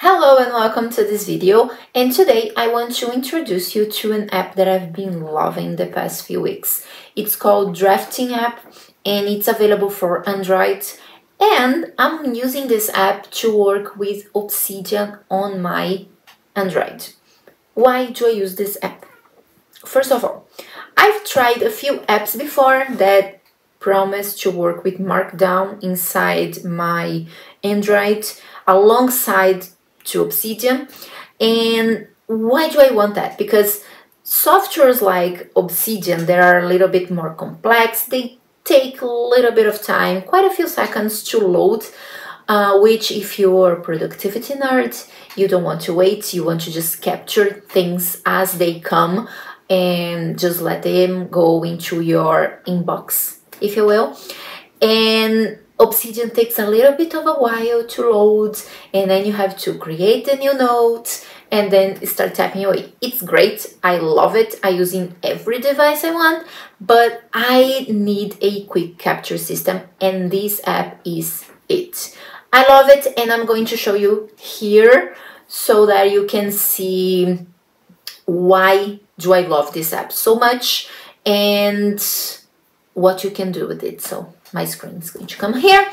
Hello and welcome to this video and today I want to introduce you to an app that I've been loving the past few weeks. It's called Drafting app and it's available for Android and I'm using this app to work with Obsidian on my Android. Why do I use this app? First of all, I've tried a few apps before that promise to work with Markdown inside my Android alongside to Obsidian. And why do I want that? Because softwares like Obsidian, they are a little bit more complex. They take a little bit of time, quite a few seconds to load, uh, which if you're a productivity nerd, you don't want to wait. You want to just capture things as they come and just let them go into your inbox, if you will. And Obsidian takes a little bit of a while to load and then you have to create a new note and then start tapping away. It's great. I love it. I use in every device I want, but I need a quick capture system and this app is it. I love it and I'm going to show you here so that you can see why do I love this app so much and what you can do with it. So my screen is going to come here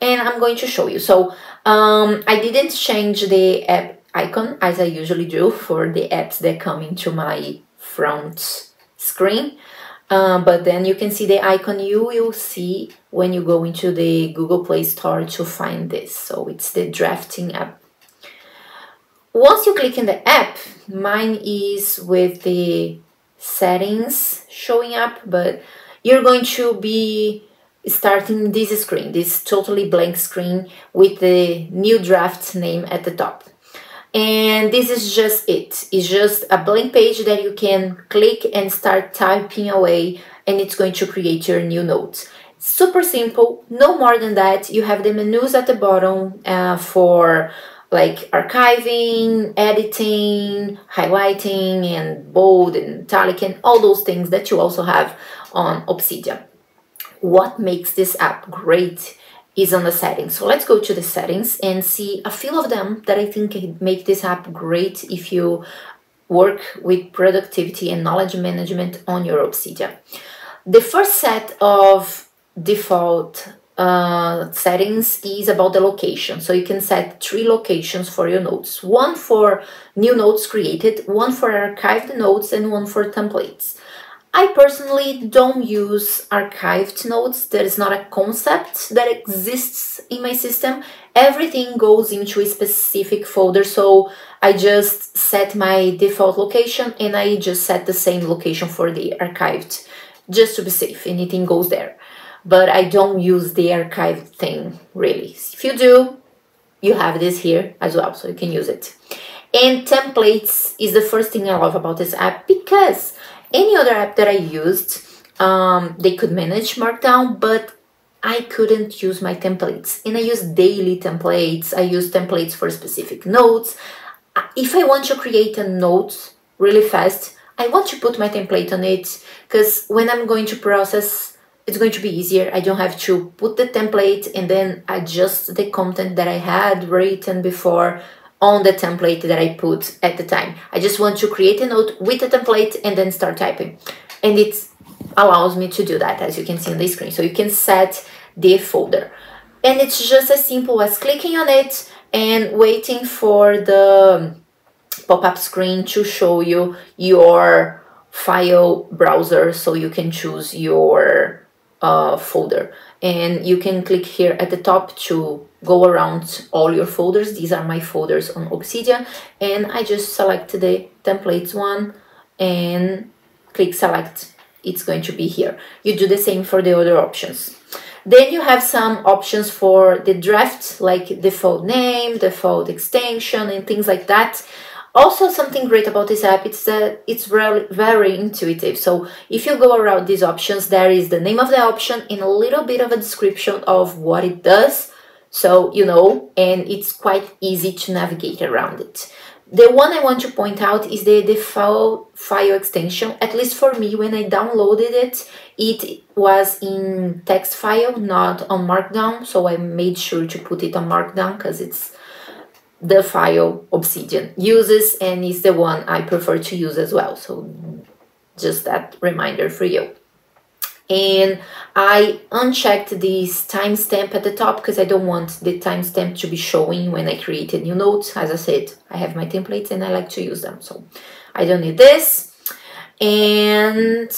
and I'm going to show you. So um, I didn't change the app icon as I usually do for the apps that come into my front screen. Um, but then you can see the icon you will see when you go into the Google Play Store to find this. So it's the drafting app. Once you click in the app, mine is with the settings showing up, but you're going to be starting this screen, this totally blank screen with the new draft name at the top. And this is just it. It's just a blank page that you can click and start typing away and it's going to create your new notes. Super simple, no more than that. You have the menus at the bottom uh, for like archiving, editing, highlighting, and bold and italic, and all those things that you also have on Obsidian what makes this app great is on the settings. So let's go to the settings and see a few of them that I think make this app great if you work with productivity and knowledge management on your Obsidian. The first set of default uh, settings is about the location. So you can set three locations for your notes. One for new notes created, one for archived notes, and one for templates. I personally don't use archived notes. There is not a concept that exists in my system. Everything goes into a specific folder. So I just set my default location and I just set the same location for the archived just to be safe. Anything goes there. But I don't use the archived thing really. If you do, you have this here as well, so you can use it. And templates is the first thing I love about this app because any other app that I used, um, they could manage Markdown, but I couldn't use my templates. And I use daily templates. I use templates for specific notes. Uh, if I want to create a note really fast, I want to put my template on it because when I'm going to process, it's going to be easier. I don't have to put the template and then adjust the content that I had written before on the template that I put at the time. I just want to create a note with the template and then start typing. And it allows me to do that as you can see on the screen. So you can set the folder. And it's just as simple as clicking on it and waiting for the pop-up screen to show you your file browser so you can choose your uh, folder and you can click here at the top to go around all your folders. These are my folders on Obsidian and I just select the templates one and click select. It's going to be here. You do the same for the other options. Then you have some options for the draft like default name default extension and things like that also, something great about this app is that it's very, very intuitive. So if you go around these options, there is the name of the option and a little bit of a description of what it does. So, you know, and it's quite easy to navigate around it. The one I want to point out is the default file extension. At least for me, when I downloaded it, it was in text file, not on Markdown. So I made sure to put it on Markdown because it's the file Obsidian uses and is the one I prefer to use as well. So just that reminder for you. And I unchecked this timestamp at the top because I don't want the timestamp to be showing when I create a new note. As I said, I have my templates and I like to use them. So I don't need this. And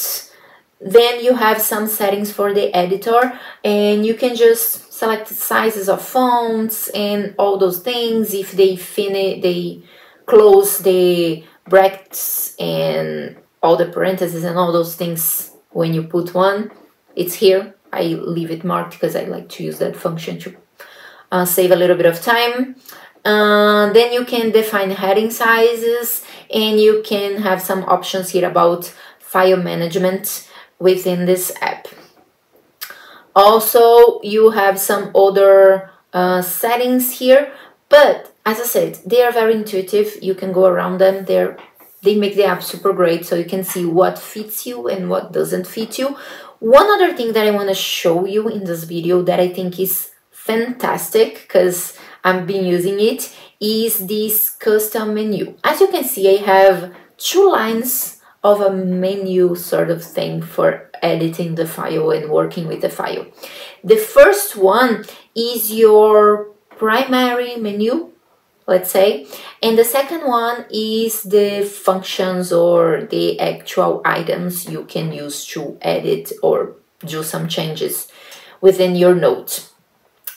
then you have some settings for the editor and you can just select sizes of fonts and all those things. If they finish they close the brackets and all the parentheses and all those things when you put one it's here. I leave it marked because I like to use that function to uh, save a little bit of time. Uh, then you can define heading sizes and you can have some options here about file management within this app. Also, you have some other uh, settings here, but as I said, they are very intuitive. You can go around them. They're they make the app super great so you can see what fits you and what doesn't fit you. One other thing that I want to show you in this video that I think is fantastic because I've been using it is this custom menu. As you can see, I have two lines of a menu sort of thing for editing the file and working with the file. The first one is your primary menu, let's say, and the second one is the functions or the actual items you can use to edit or do some changes within your notes.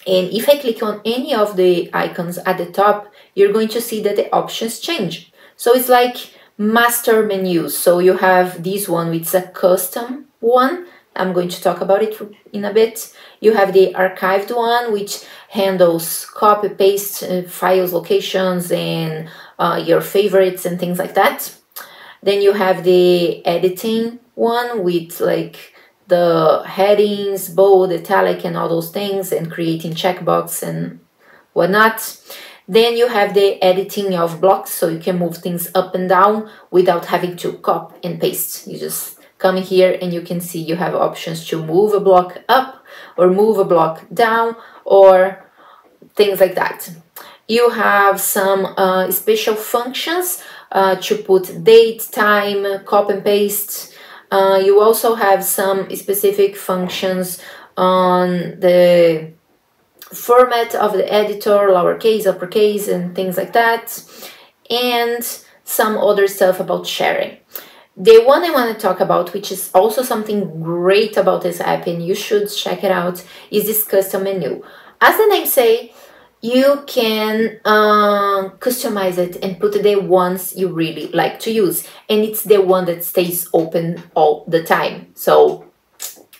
And if I click on any of the icons at the top, you're going to see that the options change. So it's like master menus. So you have this one, which is a custom one. I'm going to talk about it in a bit. You have the archived one, which handles copy, paste uh, files, locations, and uh, your favorites and things like that. Then you have the editing one with like the headings, bold, italic, and all those things, and creating checkbox and whatnot. Then you have the editing of blocks, so you can move things up and down without having to copy and paste. You just come here and you can see you have options to move a block up or move a block down or things like that. You have some uh, special functions uh, to put date, time, copy and paste. Uh, you also have some specific functions on the format of the editor, lowercase, uppercase, and things like that, and some other stuff about sharing. The one I want to talk about, which is also something great about this app, and you should check it out, is this custom menu. As the name say, you can uh, customize it and put the ones you really like to use, and it's the one that stays open all the time. So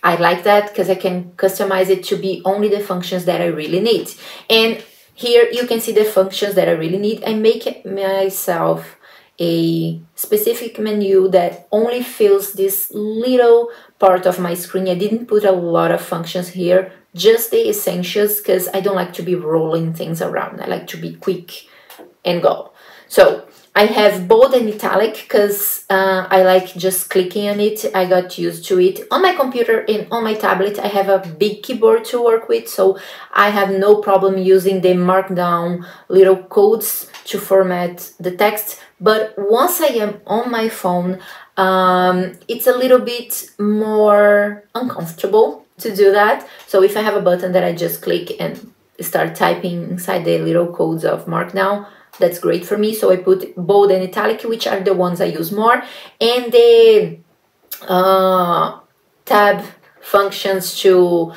I like that because I can customize it to be only the functions that I really need. And here you can see the functions that I really need. I make myself a specific menu that only fills this little part of my screen. I didn't put a lot of functions here, just the essentials because I don't like to be rolling things around. I like to be quick and go. So I have bold and italic because uh, I like just clicking on it. I got used to it. On my computer and on my tablet, I have a big keyboard to work with, so I have no problem using the markdown little codes to format the text. But once I am on my phone, um, it's a little bit more uncomfortable to do that. So if I have a button that I just click and start typing inside the little codes of markdown, that's great for me. So I put bold and italic, which are the ones I use more. And the uh, tab functions to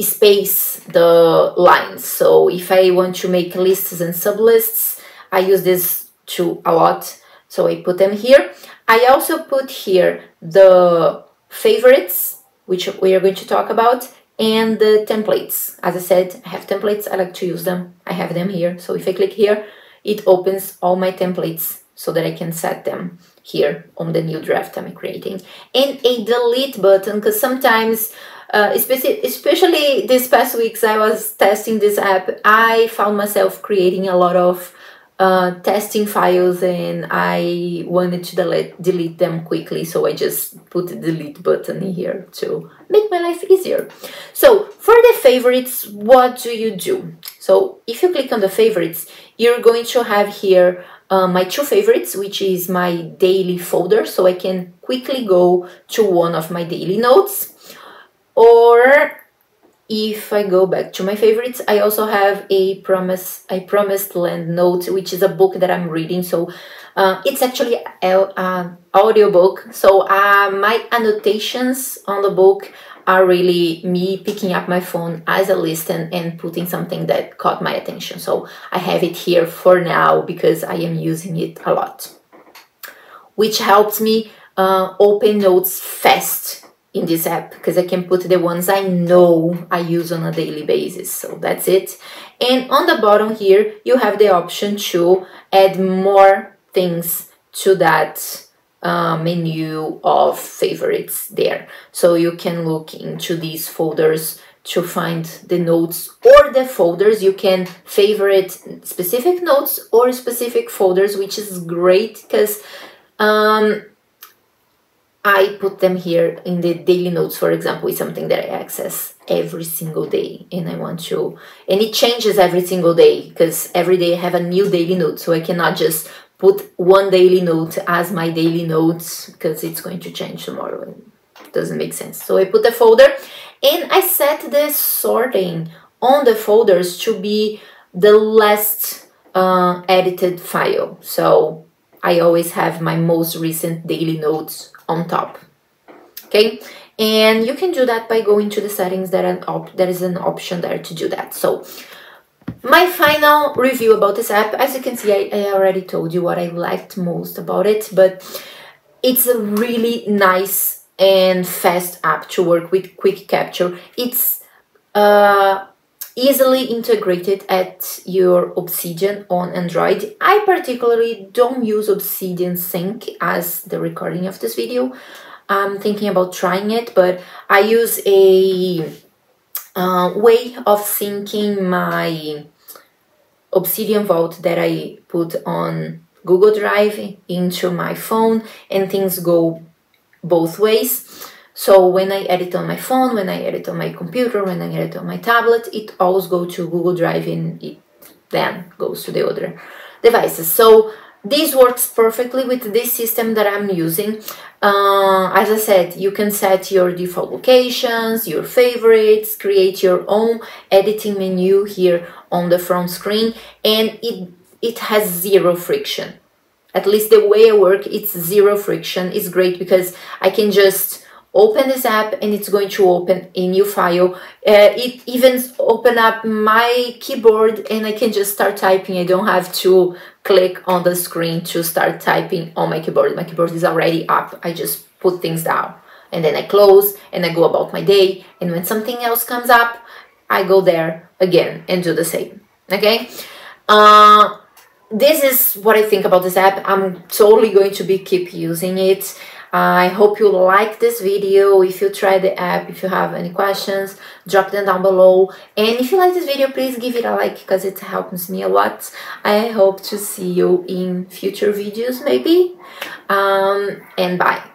space the lines. So if I want to make lists and sublists, I use this to a lot. So I put them here. I also put here the favorites, which we are going to talk about, and the templates. As I said, I have templates, I like to use them. I have them here. So if I click here, it opens all my templates so that I can set them here on the new draft I'm creating. And a delete button, because sometimes, uh, especially, especially these past weeks I was testing this app, I found myself creating a lot of uh, testing files and I wanted to delete, delete them quickly so I just put the delete button here to make my life easier. So for the favorites, what do you do? So if you click on the favorites, you're going to have here uh, my two favorites, which is my daily folder, so I can quickly go to one of my daily notes. Or if I go back to my favorites, I also have a promise, I promised land note, which is a book that I'm reading. So uh, it's actually an uh, audiobook. So uh, my annotations on the book are really me picking up my phone as I listen and putting something that caught my attention. So I have it here for now because I am using it a lot, which helps me uh, open notes fast in this app because I can put the ones I know I use on a daily basis. So that's it. And on the bottom here, you have the option to add more things to that uh, menu of favorites there. So you can look into these folders to find the notes or the folders. You can favorite specific notes or specific folders, which is great because um, I put them here in the daily notes, for example, is something that I access every single day and I want to, and it changes every single day because every day I have a new daily note. So I cannot just put one daily note as my daily notes because it's going to change tomorrow. It doesn't make sense. So I put the folder and I set the sorting on the folders to be the last uh, edited file. So I always have my most recent daily notes on top. Okay? And you can do that by going to the settings that an op there is an option there to do that. So my final review about this app as you can see I, I already told you what I liked most about it but it's a really nice and fast app to work with quick capture. It's uh, easily integrated at your Obsidian on Android. I particularly don't use Obsidian Sync as the recording of this video. I'm thinking about trying it, but I use a uh, way of syncing my Obsidian Vault that I put on Google Drive into my phone and things go both ways. So when I edit on my phone, when I edit on my computer, when I edit on my tablet, it always goes to Google Drive and it then goes to the other devices. So this works perfectly with this system that I'm using. Uh, as I said, you can set your default locations, your favorites, create your own editing menu here on the front screen, and it, it has zero friction. At least the way I work, it's zero friction. It's great because I can just open this app and it's going to open a new file. Uh, it even open up my keyboard and I can just start typing. I don't have to click on the screen to start typing on my keyboard. My keyboard is already up. I just put things down and then I close and I go about my day. And when something else comes up, I go there again and do the same. Okay. Uh, this is what I think about this app. I'm totally going to be keep using it. I hope you like this video. If you try the app, if you have any questions, drop them down below. And if you like this video, please give it a like because it helps me a lot. I hope to see you in future videos maybe. Um, and bye.